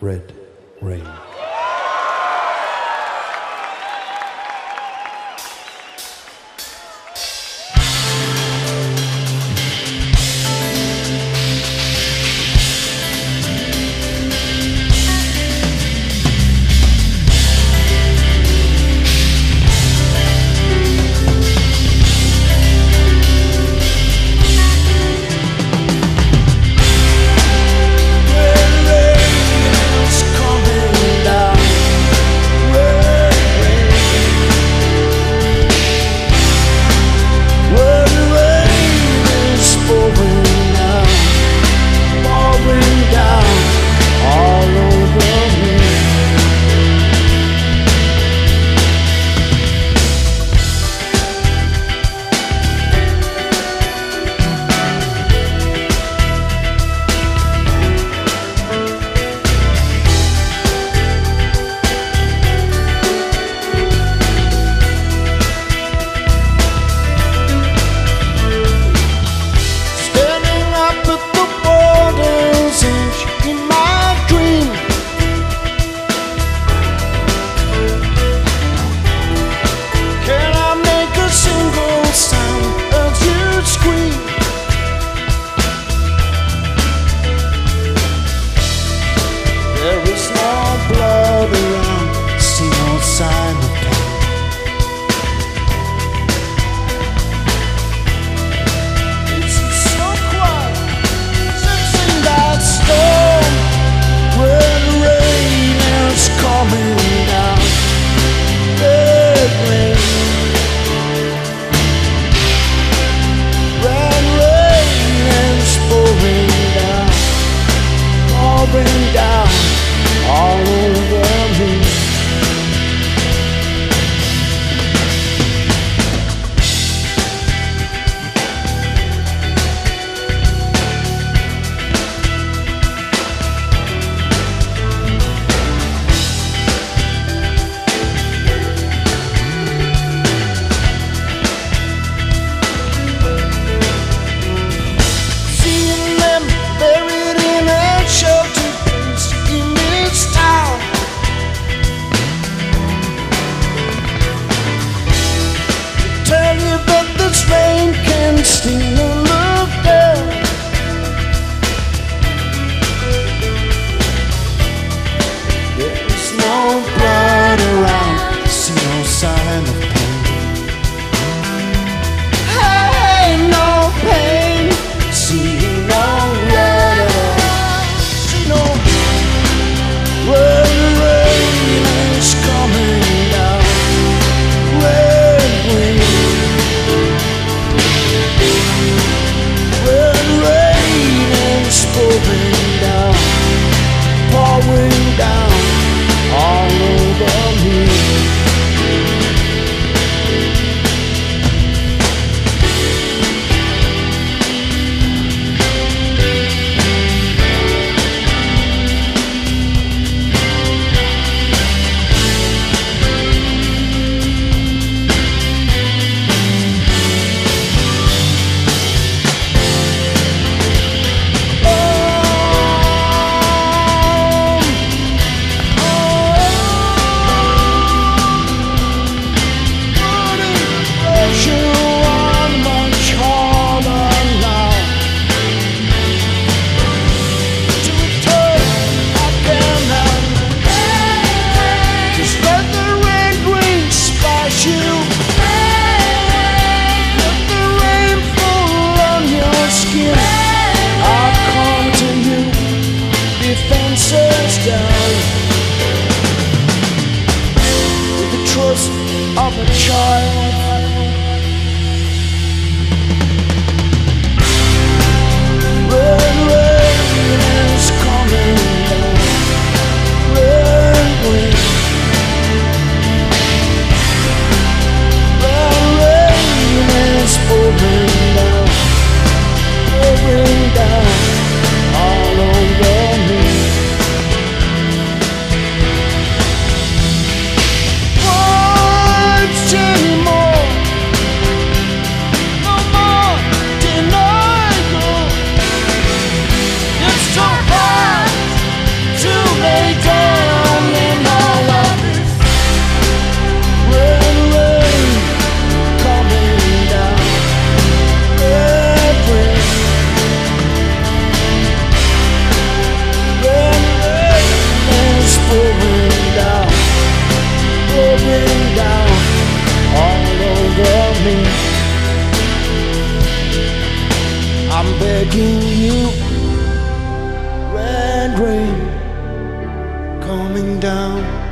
Red Rain. Of a child. rain coming down.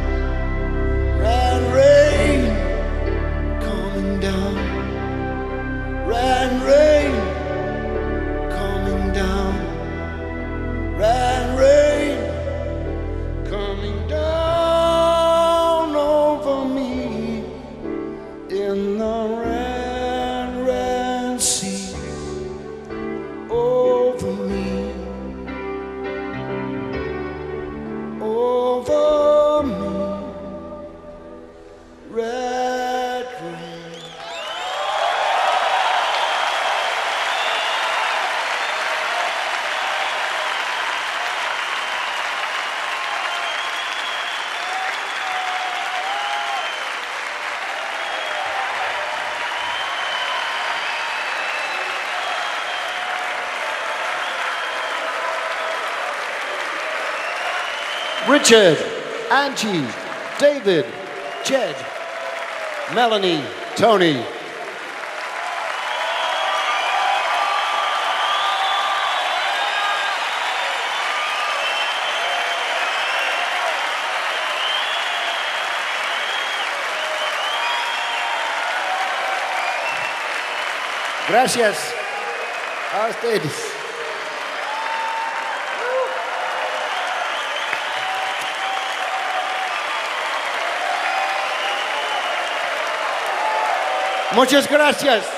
Richard, Angie, David, Jed, Melanie, Tony. Gracias a ustedes. Muchas gracias.